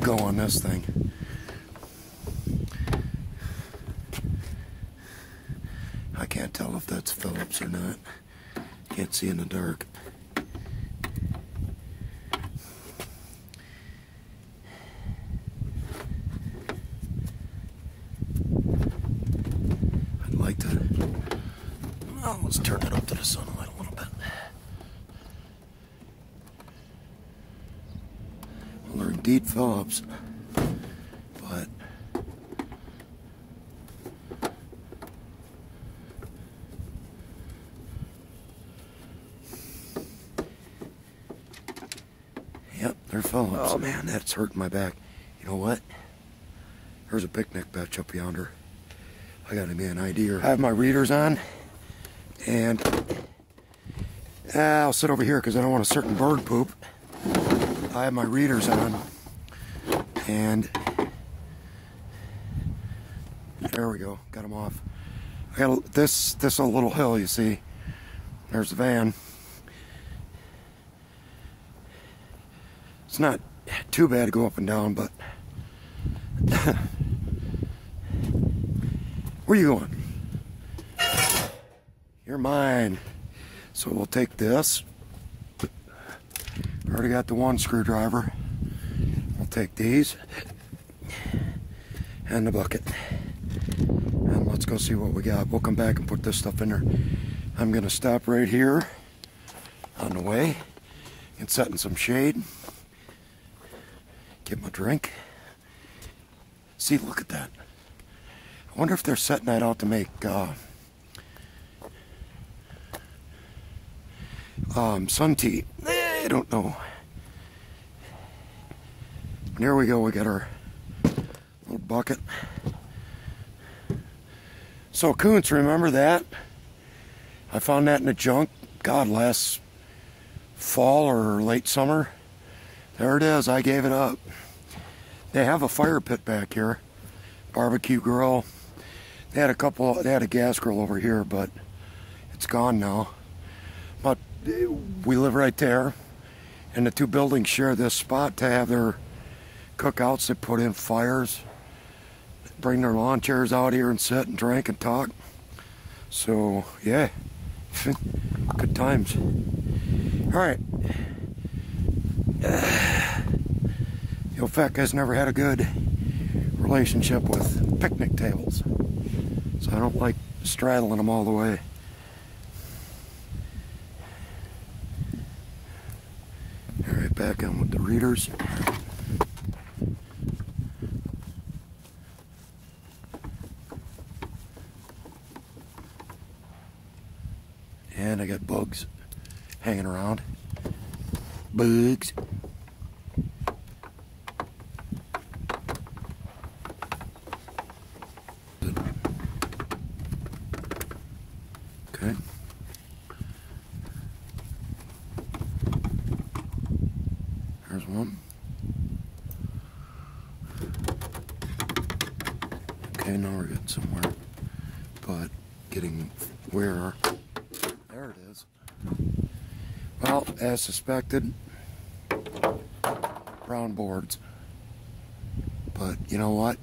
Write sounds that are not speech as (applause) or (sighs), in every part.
Go on this thing. I can't tell if that's Phillips or not. Can't see in the dark. I'd like to. Well, let's turn it up to the sunlight a little bit. Well, they're indeed Phillips, but Yep, they're Phillips. Oh man, that's hurting my back. You know what? There's a picnic bench up yonder. I gotta be an idea. I have my readers on, and uh, I'll sit over here because I don't want a certain bird poop. I have my readers on, and there we go. Got them off. I got a, this this a little hill. You see, there's the van. It's not too bad to go up and down, but (laughs) where you going? You're mine. So we'll take this. Already got the one screwdriver. Take these and the bucket. And let's go see what we got. We'll come back and put this stuff in there. I'm gonna stop right here on the way and set in some shade. Get my drink. See, look at that. I wonder if they're setting that out to make uh, um, sun tea. Eh, I don't know. And here we go. We got our little bucket. So, coons, remember that? I found that in the junk, God, last fall or late summer. There it is. I gave it up. They have a fire pit back here, barbecue grill. They had a couple. They had a gas grill over here, but it's gone now. But we live right there, and the two buildings share this spot to have their cookouts. They put in fires, bring their lawn chairs out here and sit and drink and talk. So yeah, (laughs) good times. All right. Know, fat guy's never had a good relationship with picnic tables. So I don't like straddling them all the way. All right, back on with the readers. And I got bugs hanging around. Bugs. Okay. There's one. Okay, now we're getting somewhere. But getting where? There it is. Well, as suspected, brown boards. But you know what?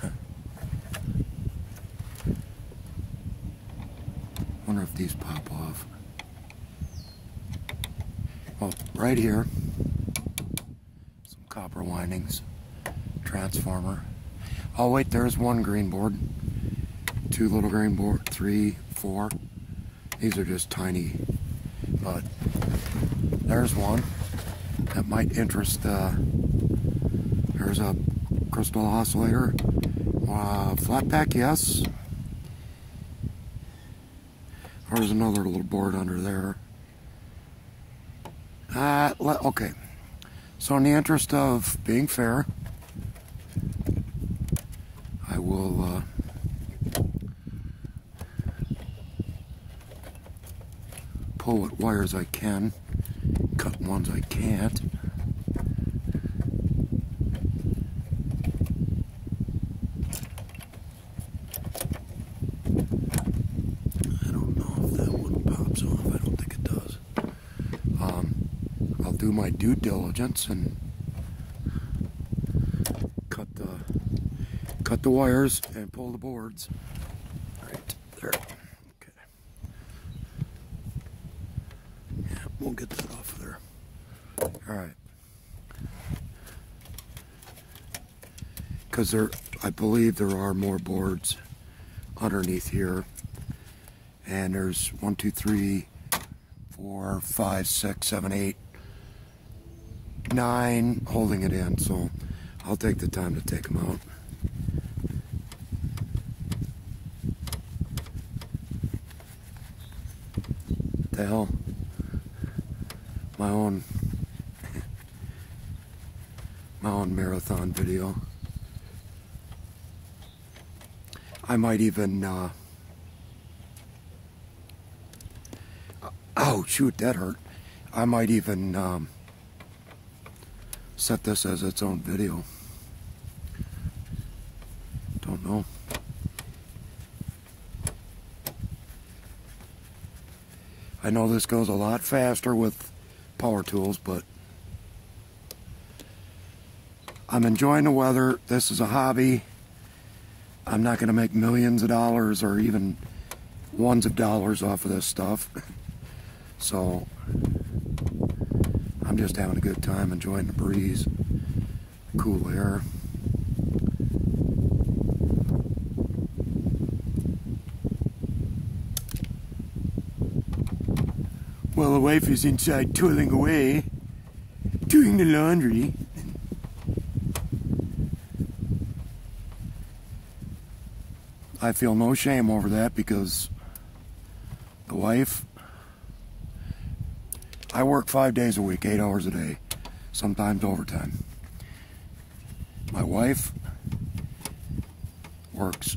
(laughs) Wonder if these pop off. Well, right here, some copper windings, transformer. Oh wait, there's one green board, two little green board, three, four. These are just tiny, but there's one that might interest. Uh, there's a crystal oscillator, uh, flat pack, yes. There's another little board under there. Uh, okay. So, in the interest of being fair, pull at wires I can, cut ones I can't. I don't know if that one pops off. I don't think it does. Um, I'll do my due diligence and cut the cut the wires and pull the boards. Because there, I believe there are more boards underneath here. And there's one, two, three, four, five, six, seven, eight, nine holding it in. So I'll take the time to take them out. the hell? My own my own marathon video. I might even uh, oh shoot that hurt. I might even um, set this as its own video. Don't know. I know this goes a lot faster with power tools, but I'm enjoying the weather. This is a hobby. I'm not going to make millions of dollars or even ones of dollars off of this stuff. (laughs) So I'm just having a good time, enjoying the breeze, cool air. While the wife is inside toiling away, doing the laundry. I feel no shame over that because the wife, I work five days a week, eight hours a day, sometimes overtime. My wife works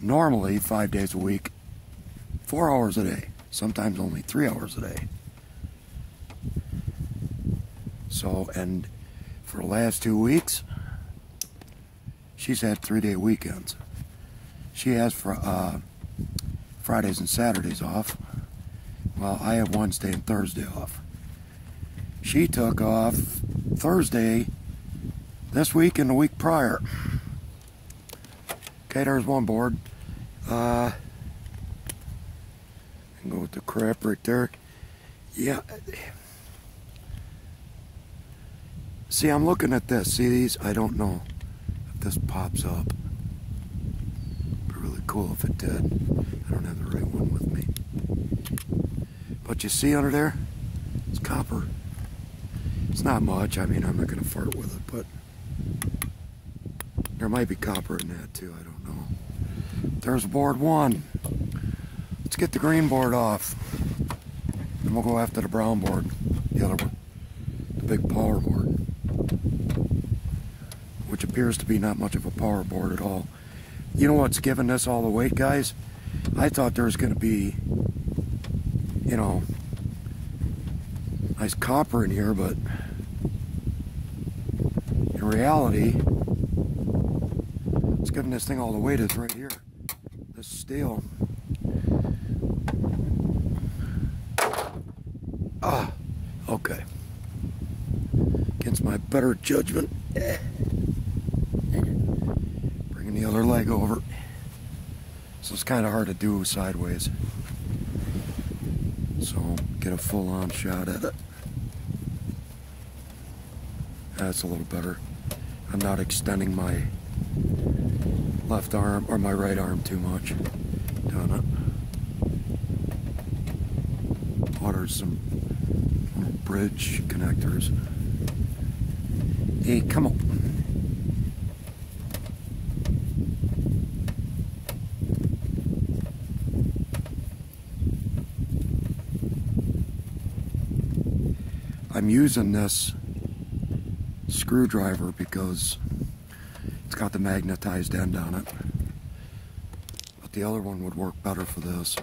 normally five days a week, four hours a day sometimes only three hours a day. So, and for the last two weeks, she's had three day weekends. She has for uh, Fridays and Saturdays off, while I have Wednesday and Thursday off. She took off Thursday this week and the week prior. Okay, there's one board. Uh, go with the crap right there. Yeah. See, I'm looking at this. See these? I don't know if this pops up. Cool if it did. I don't have the right one with me. But you see under there? It's copper. It's not much. I mean, I'm not going to fart with it, but there might be copper in that too. I don't know. There's board one. Let's get the green board off. And we'll go after the brown board, the other one, the big power board, which appears to be not much of a power board at all. You know what's giving this all the weight, guys? I thought there was going to be, you know, nice copper in here, but in reality, what's giving this thing all the weight is right here. This steel. Ah, okay. Against my better judgment. Bringing the other leg over. So it's kind of hard to do sideways. So get a full on shot at it. That's a little better. I'm not extending my left arm or my right arm too much. Doing it. Water's some bridge connectors. Hey, come on. I'm using this screwdriver because it's got the magnetized end on it. But the other one would work better for this.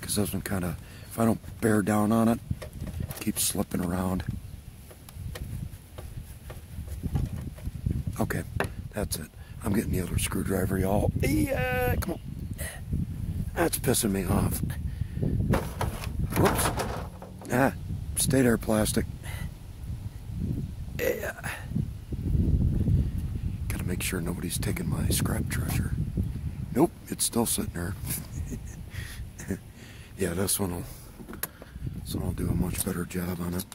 Because this one kind of if I don't bear down on it, it keeps slipping around. Okay, that's it. I'm getting the other screwdriver, y'all. Yeah, come on. That's pissing me off. Ah, stay there, plastic. Yeah. Gotta make sure nobody's taking my scrap treasure. Nope, it's still sitting there. (laughs) yeah, this one will this one will do a much better job on it.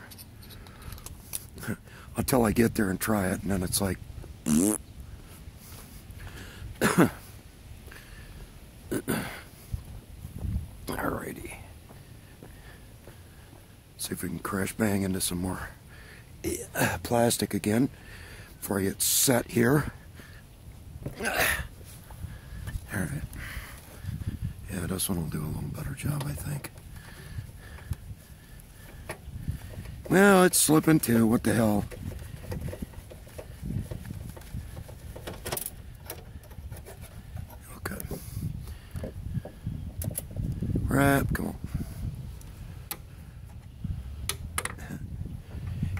(laughs) Until I get there and try it, and then it's like Alrighty. See if we can crash bang into some more eh, plastic again before I get set here. Alright. Yeah, this one will do a little better job, I think. Well, it's slipping too. What the hell? Okay. Wrap, come on.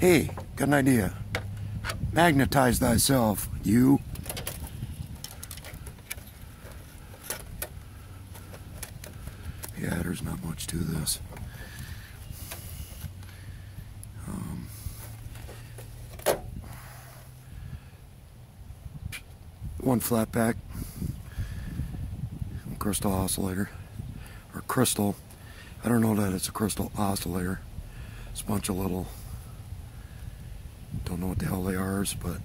Hey, got an idea. Magnetize thyself, you. Yeah, there's not much to this. Um, one flat pack, crystal oscillator, or crystal. I don't know that it's a crystal oscillator. It's a bunch of little don't know what the hell they are, but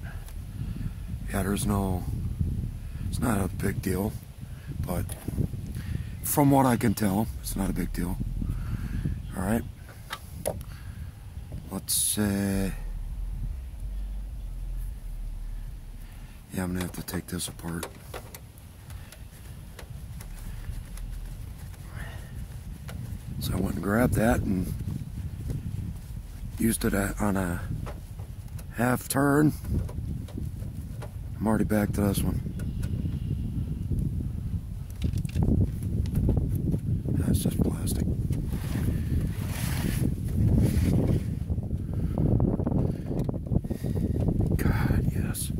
yeah, there's no, it's not a big deal, but from what I can tell, it's not a big deal. All right, let's, uh, yeah, I'm gonna have to take this apart. So I went and grabbed that and used it on a half turn. I'm already back to this one. That's just plastic. God, yes.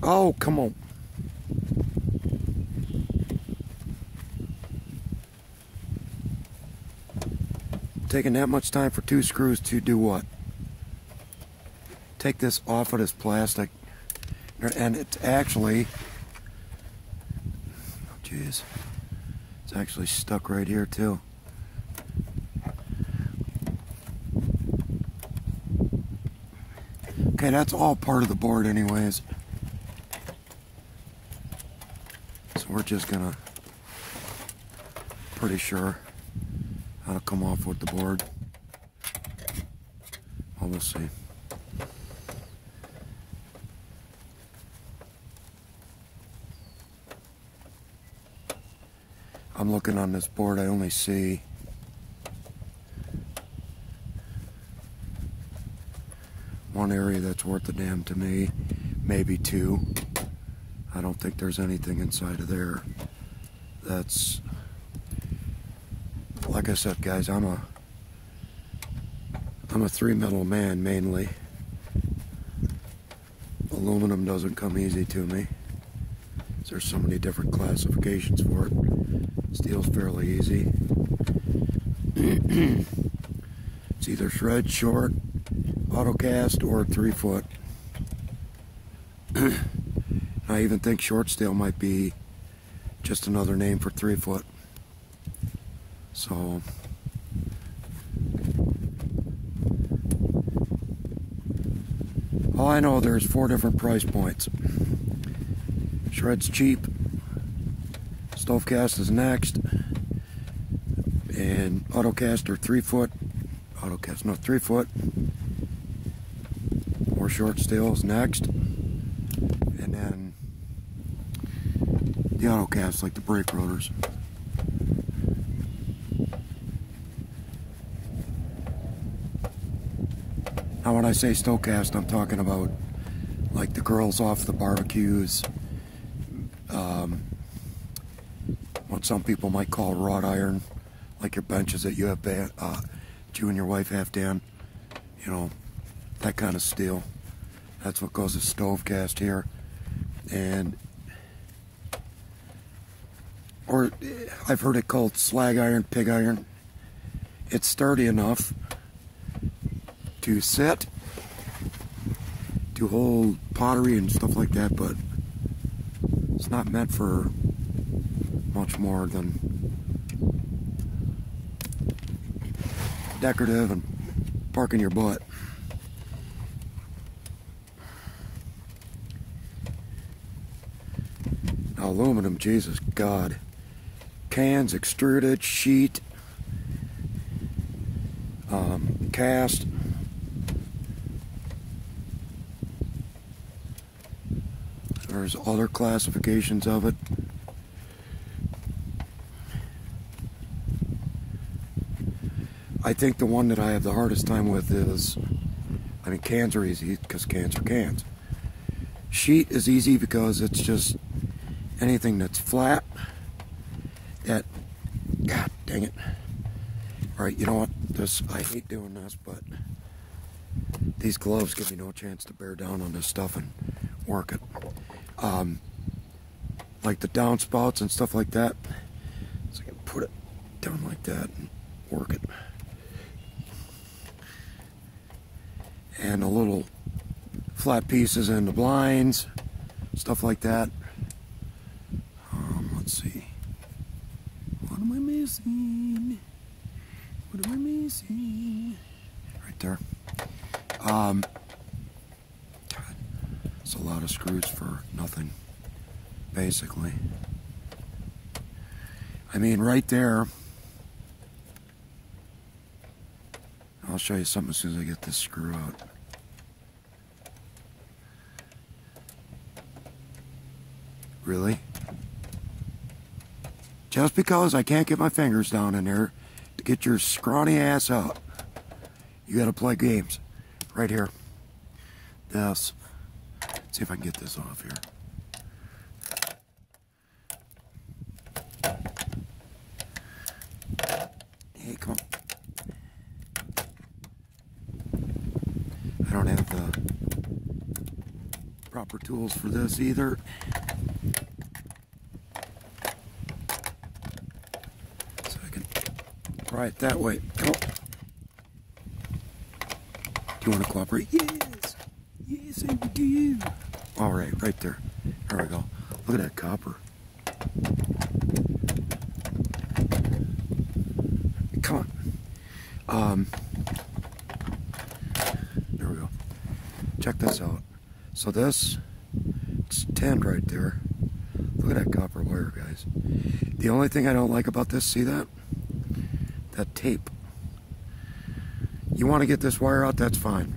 Oh, come on. Taking that much time for two screws to do what? Take this off of this plastic. And it's actually, oh jeez, it's actually stuck right here too. Okay, that's all part of the board anyways. So we're just gonna, pretty sure to come off with the board. Well, we'll see. I'm looking on this board, I only see one area that's worth a damn to me, maybe two. I don't think there's anything inside of there that's like I said, guys, I'm a I'm a three metal man mainly. Aluminum doesn't come easy to me. There's so many different classifications for it. Steel's fairly easy. (clears throat) it's either shred, short, autocast, or three foot. (clears throat) I even think short steel might be just another name for three foot. So all I know there's four different price points. Shred's cheap. Stovecast is next. And autocast are three foot. Autocast, no, three foot. More short steel is next. And then the autocast, like the brake rotors. Now when I say Stovecast, I'm talking about like the girls off the barbecues, um, what some people might call wrought iron, like your benches that you have, uh, you and your wife have, Dan. You know, that kind of steel. That's what goes with Stovecast here. And or I've heard it called slag iron, pig iron. It's sturdy enough to set, to hold pottery and stuff like that, but it's not meant for much more than decorative and parking your butt. aluminum, Jesus God. Cans, extruded, sheet, um, cast. There's other classifications of it. I think the one that I have the hardest time with is, I mean, cans are easy because cans are cans. Sheet is easy because it's just anything that's flat that, God dang it. All right, you know what? This I hate doing this, but these gloves give me no chance to bear down on this stuff and work it. Um, like the downspouts and stuff like that. So I can put it down like that and work it. and the little flat pieces in the blinds, stuff like that. Um, let's see. What am I missing? What am I missing? Right there. Um, God, it's a lot of screws for nothing, basically. I mean, right there. I'll show you something as soon as I get this screw out. Really? Just because I can't get my fingers down in there to get your scrawny ass out, you gotta play games. Right here. This. Let's see if I can get this off here. Hey, come on. I don't have the proper tools for this either. So I can pry it that way. Come on. Do you want to cooperate? Yes. Yes, I do. All right, right there. There we go. Look at that copper. Come on. Um, there we go. Check this out. So this, tinned right there. Look at that copper wire, guys. The only thing I don't like about this, see that? That tape. You want to get this wire out, that's fine.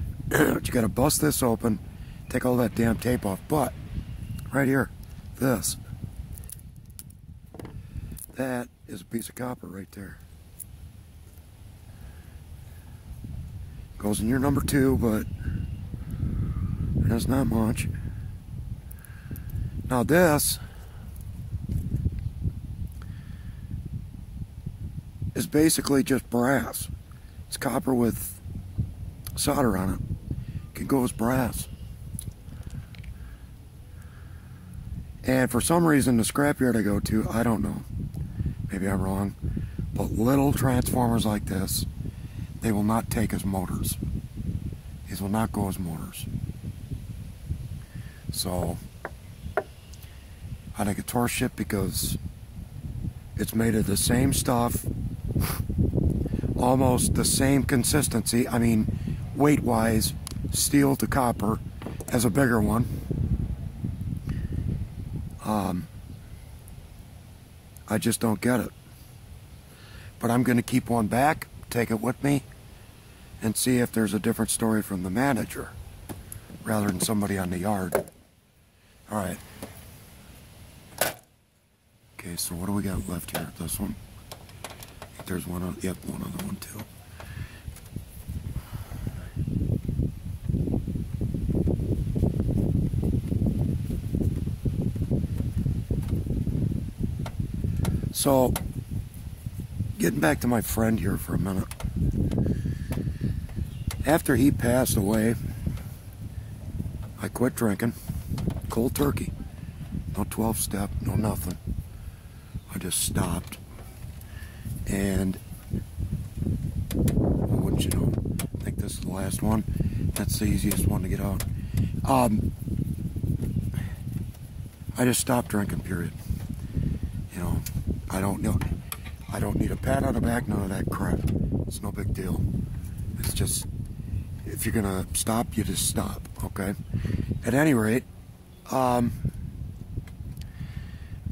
(clears throat) but you got to bust this open, take all that damn tape off. But, right here, this. That is a piece of copper right there. Goes in your number two, but that's not much. Now this is basically just brass. It's copper with solder on it. It can go as brass. And for some reason, the scrapyard I go to, I don't know. Maybe I'm wrong. But little transformers like this, they will not take as motors. These will not go as motors. So, I think it's horseshit because it's made of the same stuff, (laughs) almost the same consistency. I mean, weight-wise, steel to copper as a bigger one. Um, I just don't get it. But I'm going to keep one back, take it with me, and see if there's a different story from the manager rather than somebody on the yard. All right. Okay, so what do we got left here? This one? There's one on, yep, one other one too. So, getting back to my friend here for a minute. After he passed away, I quit drinking. Cold turkey. No 12 step, no nothing. Just stopped and you know, I think this is the last one. That's the easiest one to get out. Um, I just stopped drinking, period. You know, I don't know. I don't need a pat on the back, none of that crap. It's no big deal. It's just, if you're gonna stop, you just stop, okay? At any rate, um,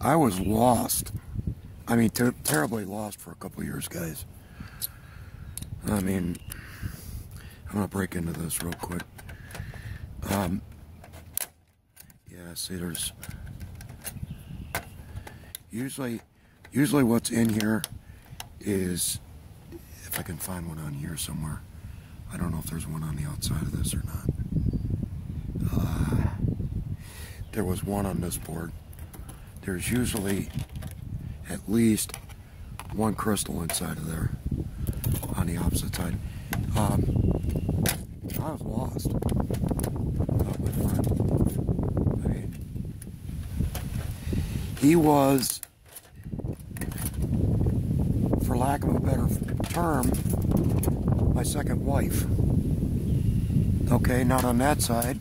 I was lost. I mean, ter terribly lost for a couple years, guys. I mean, I'm gonna break into this real quick. Um, yeah, see, there's usually, usually what's in here is, if I can find one on here somewhere. I don't know if there's one on the outside of this or not. Uh, there was one on this board. There's usually at least one crystal inside of there on the opposite side. Um, I was lost. I mean, he was, for lack of a better term, my second wife. Okay, not on that side.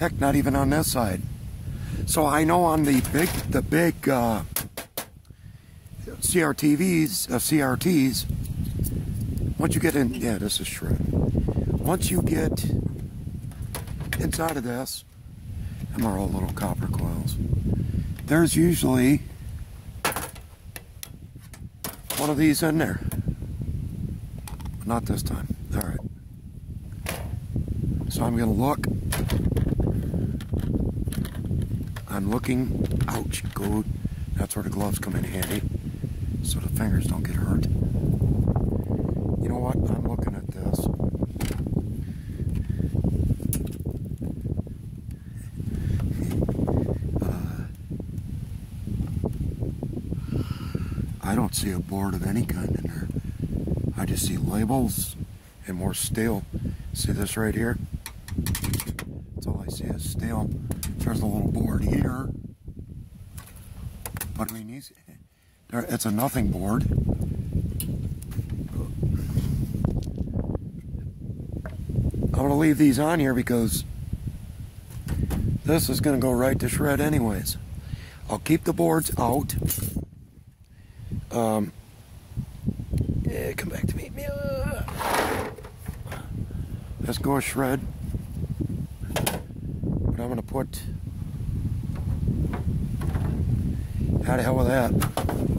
Heck, not even on this side. So I know on the big, the big uh, CRTVs, uh, CRTs, once you get in, yeah, this is shred. Once you get inside of this, them are all little copper coils. There's usually one of these in there. Not this time. All right. So I'm going to look. I'm looking. Ouch, good. That's where the gloves come in handy. So the fingers don't get hurt. You know what? I'm looking at this. Uh, I don't see a board of any kind in there. I just see labels and more steel. See this right here? That's all I see is steel. There's a little board here. But I mean, these, it's a nothing board. I'm going to leave these on here because this is going to go right to shred anyways. I'll keep the boards out. Um, yeah, come back to me. Let's go shred. But I'm going to put... How the hell with that?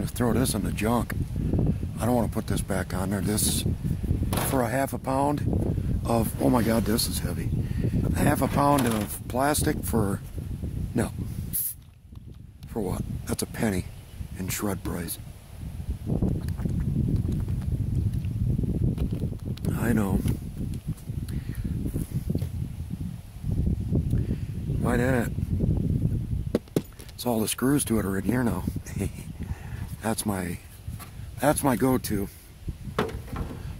Going to throw this in the junk. I don't want to put this back on there. This, for a half a pound of... Oh my God, this is heavy. A half a pound of plastic for... No. For what? That's a penny in shred price. I know. Why not? It's all the screws to it are in here now. That's my that's my go-to.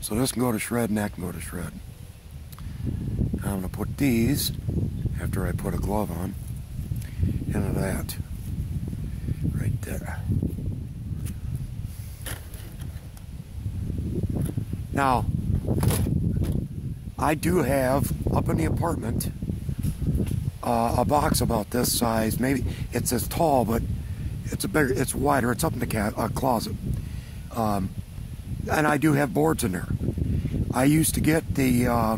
So this can go to shred and that can go to shred. I'm gonna put these after I put a glove on into that right there. Now, I do have up in the apartment uh, a box about this size. Maybe it's as tall, but it's a bigger, it's wider. It's up in the cat, uh, closet, um, and I do have boards in there. I used to get the uh,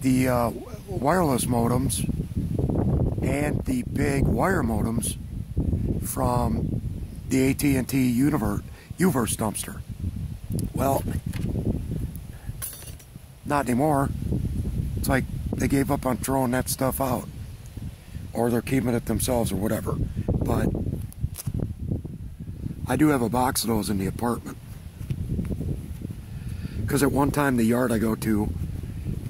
the uh, wireless modems and the big wire modems from the AT&T Universe, Uverse dumpster. Well, not anymore. It's like they gave up on throwing that stuff out. Or they're keeping it themselves or whatever. But I do have a box of those in the apartment. Because at one time the yard I go to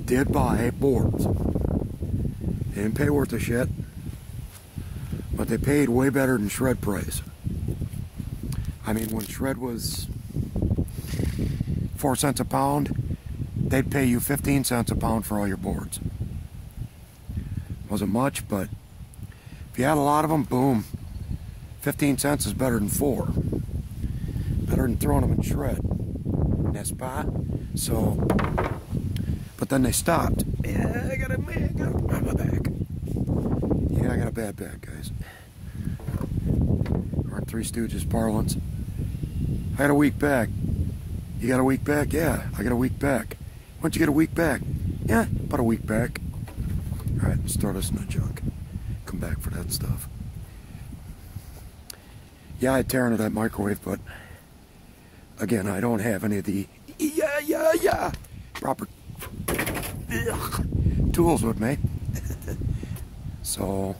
did buy boards. They didn't pay worth a shit. But they paid way better than shred price. I mean, when shred was four cents a pound, they'd pay you 15 cents a pound for all your boards. Wasn't much, but If you had a lot of them, boom. 15 cents is better than four. Better than throwing them in shred. That spot. So, but then they stopped. Yeah, I got got a, my back. Yeah, I got a bad back, guys. Our Three Stooges parlance. I had a weak back. You got a weak back? Yeah, I got a weak back. When'd you get a weak back? Yeah, about a week back. All right, let's throw this in the junk. Back for that stuff. Yeah, I'd tear into that microwave, but again, I don't have any of the yeah, yeah, yeah proper tools with me. so,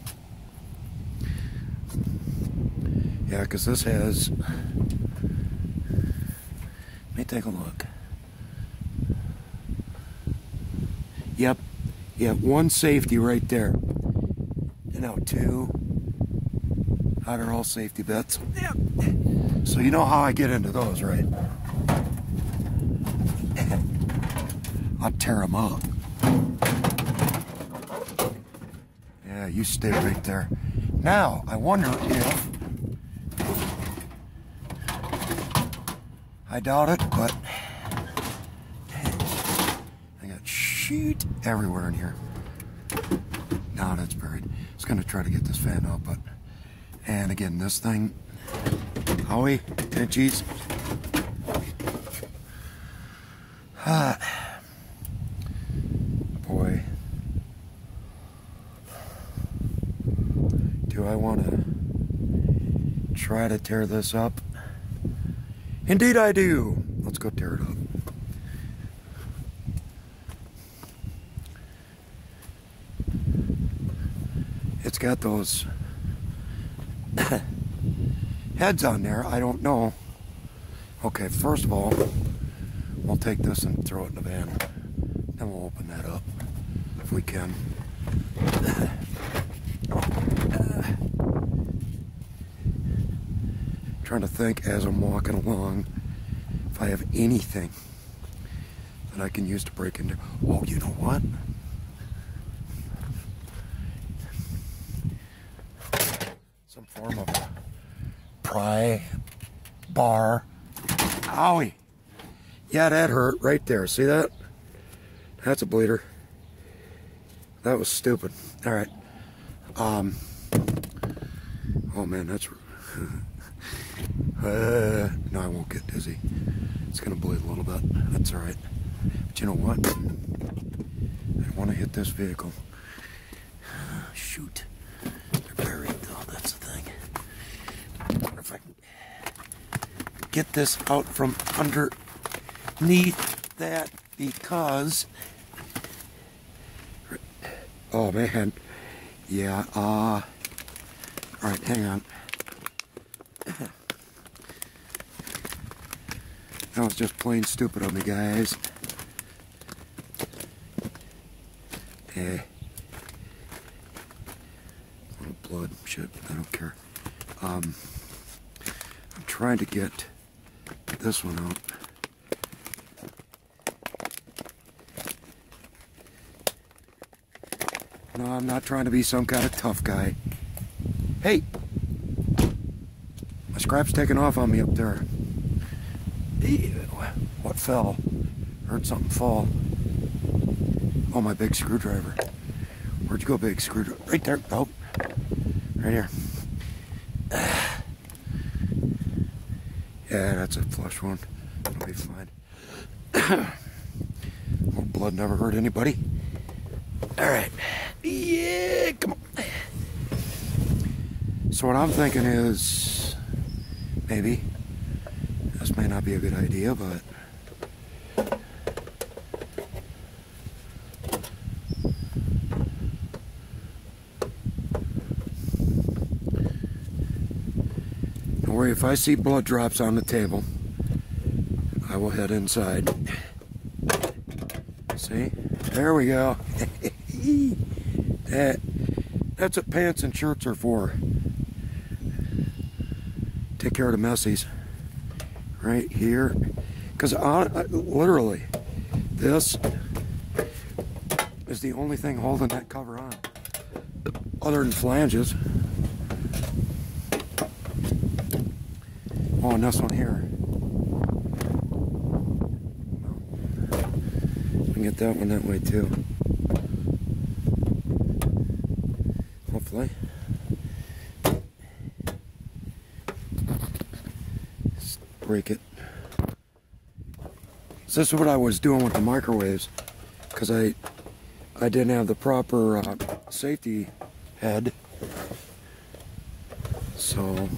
yeah, because this has. Let me take a look. Yep, you have one safety right there. You know, two. They're all safety bits. Yep. So you know how I get into those, right? I tear them up. Yeah, you stay right there. Now, I wonder if... I doubt it, but... I got sheet everywhere in here. Now that's buried. Going to try to get this fan out, but... And again, this thing... Howie, ten cheese. Ah. Boy. Do I want to try to tear this up? Indeed I do. Let's go tear it up. It's got those (coughs) heads on there. I don't know. Okay, first of all, we'll take this and throw it in the van. Then we'll open that up if we can. (coughs) trying to think as I'm walking along if I have anything that I can use to break into. Oh, you know what? Some form of pry bar. Owie. Yeah, that hurt right there. See that? That's a bleeder. That was stupid. All right. Um. Oh man, that's. (laughs) Uh, no, I won't get dizzy. It's gonna bleed a little bit. That's all right. But you know what? I want to hit this vehicle. (sighs) Shoot. They're buried though. That's the thing. If I can get this out from underneath that because. Oh man. Yeah. Uh. All right. Hang on. That was just plain stupid of me, guys. Eh. Little blood, shit, I don't care. Um, I'm trying to get this one out. I'm not trying to be some kind of tough guy. Hey! My scrap's taking off on me up there. What fell? Heard something fall. Oh, my big screwdriver. Where'd you go, big screwdriver? Right there. Oh, right here. Yeah, that's a flush one. It'll be fine. (coughs) Well, blood never hurt anybody. All right. Yeah, come on. So what I'm thinking is, maybe, this may not be a good idea, but don't worry, if I see blood drops on the table, I will head inside. See? There we go. (laughs) that, that's what pants and shirts are for take care of the messies right here. Because literally, this is the only thing holding that cover on, other than flanges. Oh, and this one here. We can get that one that way too. Break it. So this is what I was doing with the microwaves because I I didn't have the proper uh, safety head. So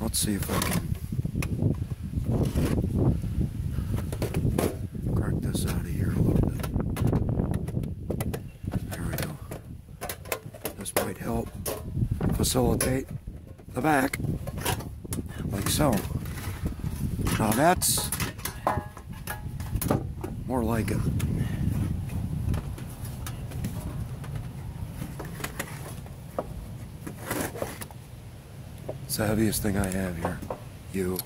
let's see if I can crack this out of here a little bit. There we go. This might help facilitate the back, like so. Now that's more like it. It's the heaviest thing I have here. You.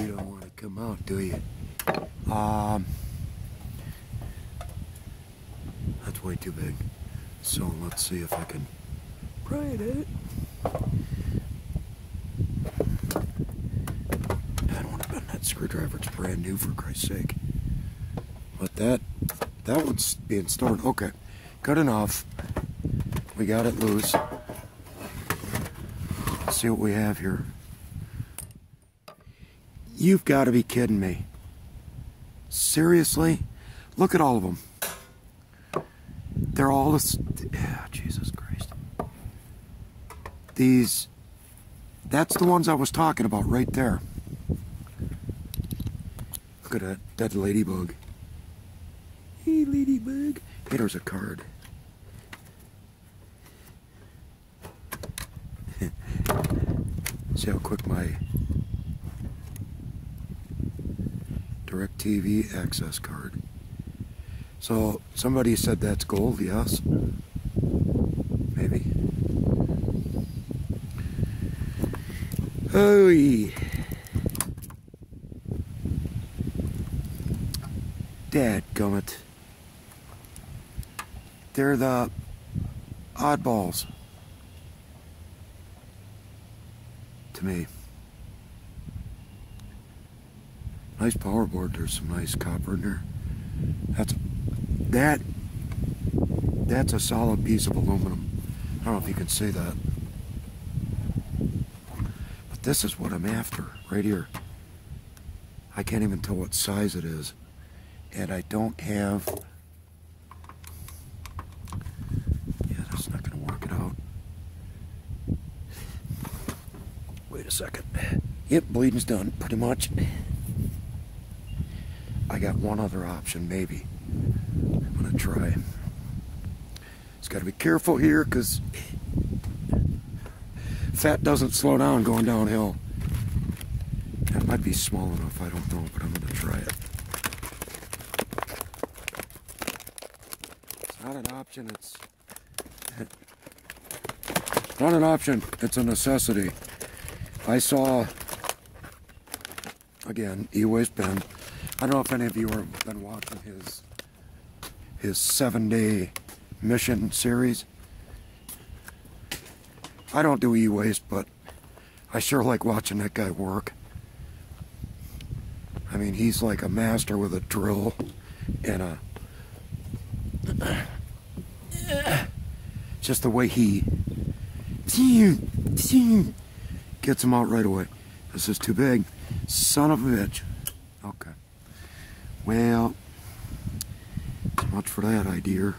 You don't want to come out, do you? Um, that's way too big. So let's see if I can pry it out. I don't want to bend that screwdriver. It's brand new, for Christ's sake. But that, that one's being stored. Okay, good enough. We got it loose. Let's see what we have here. You've got to be kidding me. Seriously? Look at all of them. They're all this. Yeah, Jesus Christ. These. That's the ones I was talking about right there. Look at that dead ladybug. Hey, ladybug. Hey, there's a card. (laughs) See how quick my DirecTV access card. So somebody said that's gold, yes. Maybe. Oh, Dad gummit. They're the oddballs. To me. Nice power board. There's some nice copper in there. That's that. That's a solid piece of aluminum. I don't know if you can see that. But this is what I'm after, right here. I can't even tell what size it is. And I don't have... Yeah, that's not going to work it out. Wait a second. Yep, bleeding's done, pretty much. I got one other option, maybe. I'm gonna try. Just gotta be careful here, because fat doesn't slow down going downhill. That might be small enough, I don't know, but I'm gonna try it. It's not an option, it's (laughs) not an option, it's a necessity. I saw, again, E-Waste Ben. I don't know if any of you have been watching his his seven-day mission series. I don't do e-waste, but I sure like watching that guy work. I mean, he's like a master with a drill and a... Just the way he gets him out right away. This is too big. Son of a bitch. Okay. Well, much for that idea.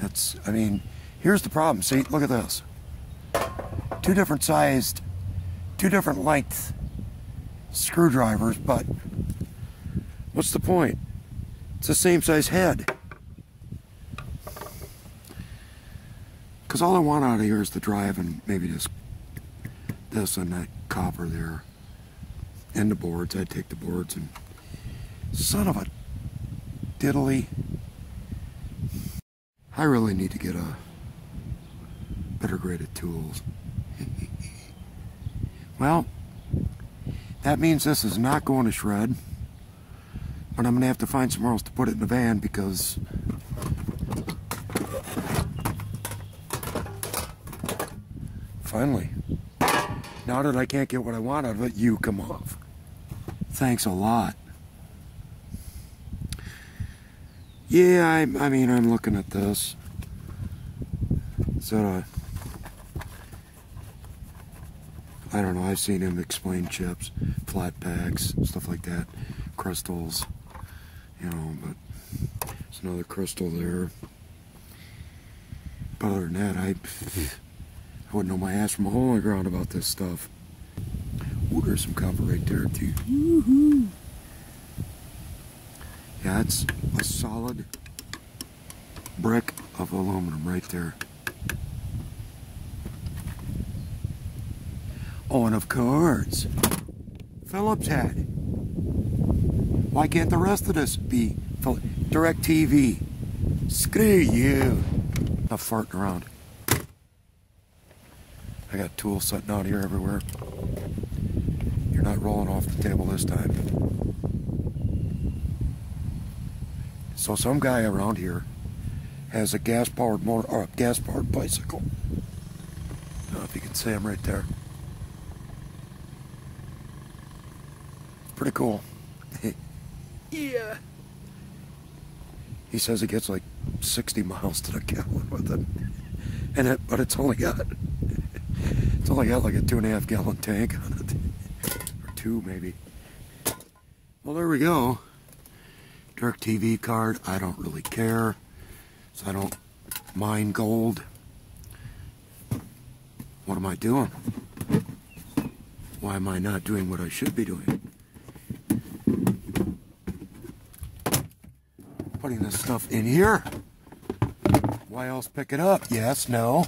That's, I mean, here's the problem. See, look at this. Two different sized, two different length screwdrivers, but what's the point? It's the same size head. Because all I want out of here is the drive and maybe just this and that copper there. And the boards. I'd take the boards and... Son of a diddly. I really need to get a better grade of tools. (laughs) well, that means this is not going to shred. But I'm going to have to find somewhere else to put it in the van because finally. Now that I can't get what I want out of it, you come off. Thanks a lot. Yeah, I, I mean, I'm looking at this. Is that a... I don't know, I've seen him explain chips, flat packs, stuff like that, crystals, you know, but there's another crystal there. But other than that, I wouldn't know my ass from a hole in the ground about this stuff. Ooh, there's some copper right there too. Yeah, it's a solid brick of aluminum right there. Oh, and of course, Phillips head. Why can't the rest of this be DirecTV? Screw you. I'm farting around. I got tools sitting out here everywhere. You're not rolling off the table this time. So some guy around here has a gas-powered motor or a gas-powered bicycle. I don't know if you can see him right there. Pretty cool. (laughs) yeah. He says it gets like 60 miles to the gallon with it. And it, but it's only got, it's only got like a two and a half gallon tank on (laughs) it. Or two maybe. Well, there we go. DirecTV card. I don't really care. So I don't mine gold. What am I doing? Why am I not doing what I should be doing? putting this stuff in here. Why else pick it up? Yes, no.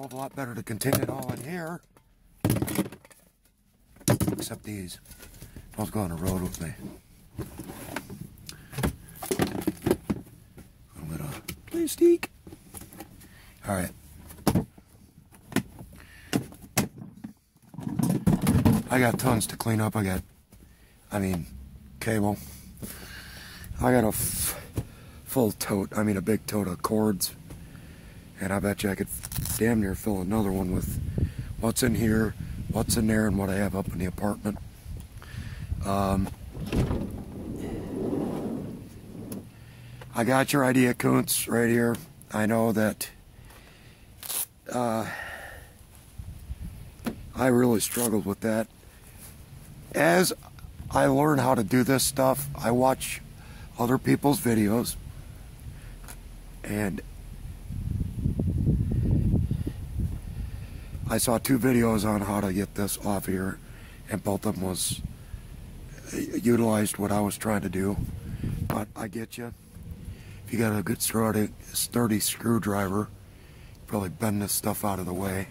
Hell of a lot better to contain it all in here. Except these. Don't go on the road with me. A little plastic. Alright. I got tons to clean up. I got, I mean, cable. I got a full tote, I mean a big tote of cords. And I bet you I could damn near fill another one with what's in here, what's in there, and what I have up in the apartment. Um, I got your idea, Koontz, right here. I know that uh, I really struggled with that. As I learn how to do this stuff, I watch other people's videos and I saw two videos on how to get this off here and both of them was uh, utilized what I was trying to do. But I get you if you got a good sturdy, sturdy screwdriver probably bend this stuff out of the way.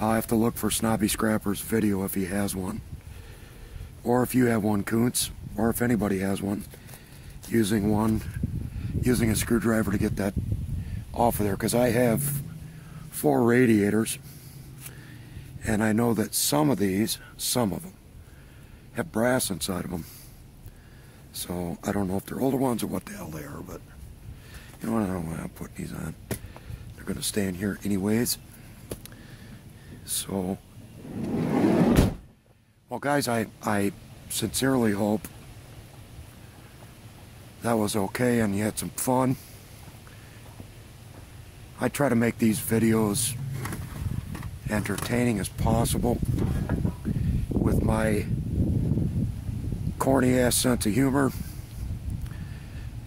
I'll have to look for Snobby Scrapper's video if he has one. Or if you have one Koontz or if anybody has one, using one, using a screwdriver to get that off of there. Because I have four radiators, and I know that some of these, some of them, have brass inside of them. So I don't know if they're older ones or what the hell they are, but you know what? I don't want to put these on. They're going to stay in here anyways. So, well, guys, I I sincerely hope that was okay and you had some fun. I try to make these videos entertaining as possible with my corny ass sense of humor.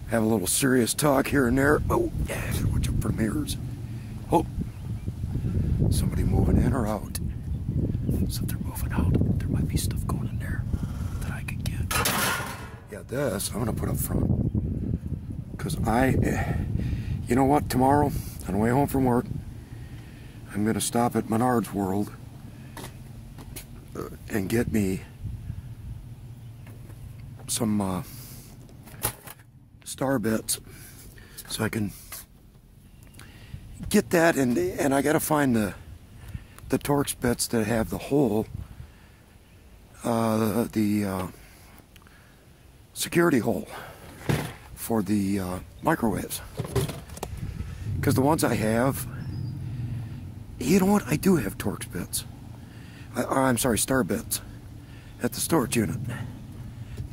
Have a little serious talk here and there. Oh, yeah, watch out for mirrors. Oh, somebody moving in or out. So they're moving out, there might be stuff going in there that I could get. Yeah, this I'm gonna put up front. Because I, you know what, tomorrow, on the way home from work, I'm going to stop at Menards World uh, and get me some uh, star bits so I can get that and and I got to find the the Torx bits that have the hole uh, the uh, security hole for the uh, microwaves. Because the ones I have You know what? I do have Torx bits. I, I'm sorry, star bits at the storage unit.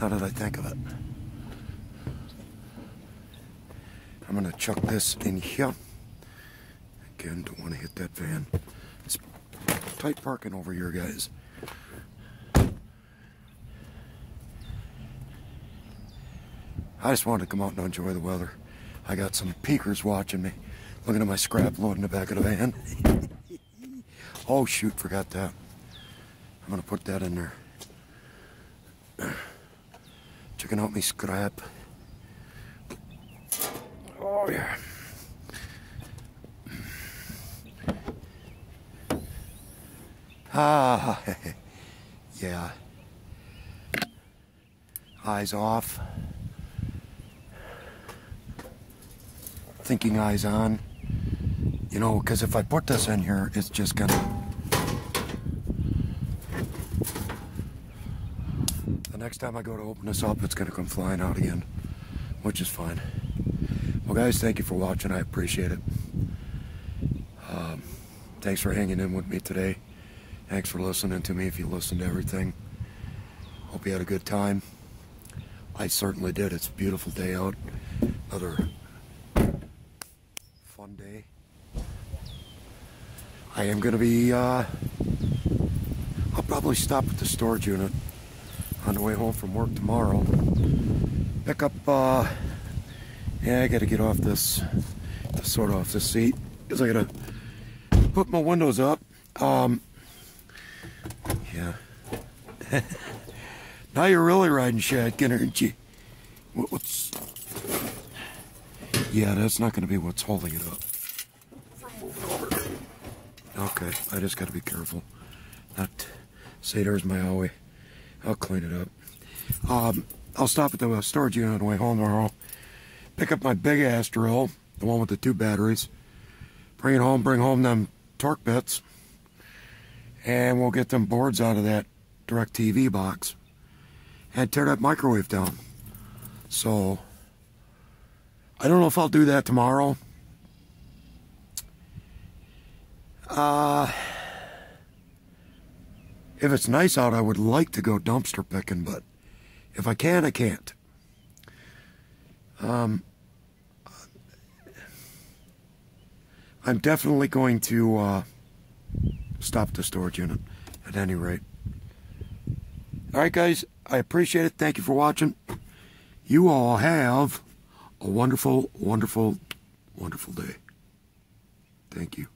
Now that I think of it. I'm gonna chuck this in here. Again, don't want to hit that van. It's tight parking over here, guys. I just wanted to come out and enjoy the weather. I got some peekers watching me, looking at my scrap load in the back of the van. (laughs) oh shoot, forgot that. I'm gonna put that in there. Checking out me scrap. Oh yeah. Ah, (laughs) yeah. Eyes off. Thinking eyes on. You know, because if I put this in here, it's just gonna... The next time I go to open this up, it's gonna come flying out again, which is fine. Well, guys, thank you for watching. I appreciate it. Um, thanks for hanging in with me today. Thanks for listening to me if you listened to everything. Hope you had a good time. I certainly did. It's a beautiful day out. Another fun day. I am going to be, uh, I'll probably stop at the storage unit on the way home from work tomorrow. Pick up, uh, yeah, I got to get off this, sort of off this seat because I got to put my windows up. Um, yeah. (laughs) now you're really riding shotgun, aren't you? What, what's... Yeah, that's not going to be what's holding it up. Okay, I just got to be careful. Not say there's my alley. I'll clean it up. Um, I'll stop at the storage unit on the way home tomorrow. Pick up my big ass drill, the one with the two batteries. Bring it home, bring home them Torx bits and we'll get them boards out of that DirecTV box and tear that microwave down. So, I don't know if I'll do that tomorrow. Uh, if it's nice out, I would like to go dumpster picking, but if I can, I can't. Um, I'm definitely going to uh, stop the storage unit at any rate. All right, guys, I appreciate it. Thank you for watching. You all have a wonderful, wonderful, wonderful day. Thank you.